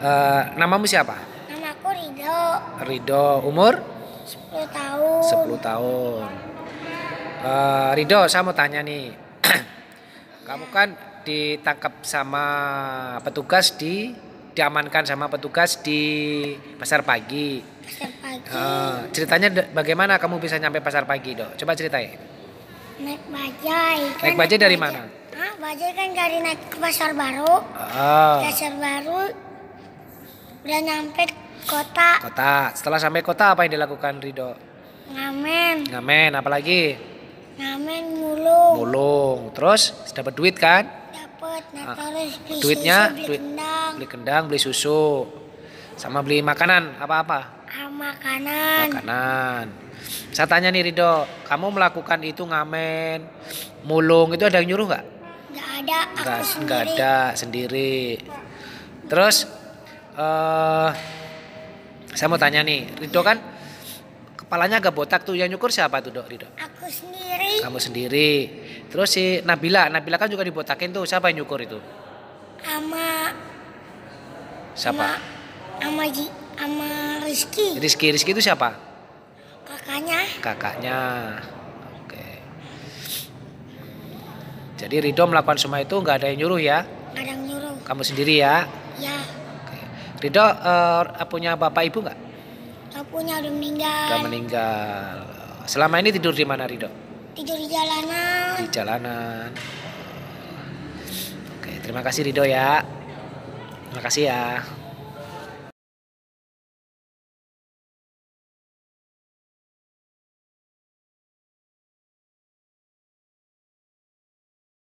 Eh, namamu siapa? Namaku Rido, Rido. Umur? 10 tahun. 10 tahun. Eh, Rido, saya mau tanya nih. Kamu kan ditangkap sama petugas di diamankan sama petugas di pasar pagi. Pasar pagi. Eh, ceritanya bagaimana kamu bisa nyampe pasar pagi, Dok? Coba ceritain. Naik bajai. Naik bajai dari mana? Hah, bajai kan dari naik ke pasar baru. Oh, Pasar baru udah nyampe kota kota. Setelah sampai kota apa yang dilakukan Rido? ngamen, Ngamen, apalagi? ngamen mulung. Mulung. Terus dapat duit kan? Dapat, nah Ah, terus beli duitnya, susu, beli duit- kendang, Beli kendang, beli susu. Sama beli makanan, apa-apa? ah, makanan. Makanan. Saya tanya nih Rido, kamu melakukan itu ngamen, mulung itu ada yang nyuruh nggak? Nggak ada, Nggak, nggak ada sendiri. Terus, eh, saya mau tanya nih, Rido kan kepalanya agak botak tuh, yang nyukur siapa tuh dok Rido? Aku sendiri Kamu sendiri. Terus si Nabila, Nabila kan juga dibotakin tuh, siapa yang nyukur itu? sama Siapa? sama Ji, sama Rizky, Rizky, Rizky itu siapa? kakaknya. kakaknya. Oke. Jadi Rido melakukan semua itu nggak ada yang nyuruh ya? Nggak ada yang nyuruh. Kamu sendiri ya? Ya, Rido eh, punya bapak ibu nggak? punya udah meninggal. Udah meninggal. Selama ini tidur di mana Rido? Tidur di jalanan. Di jalanan. Oke, terima kasih Rido ya. Terima kasih ya.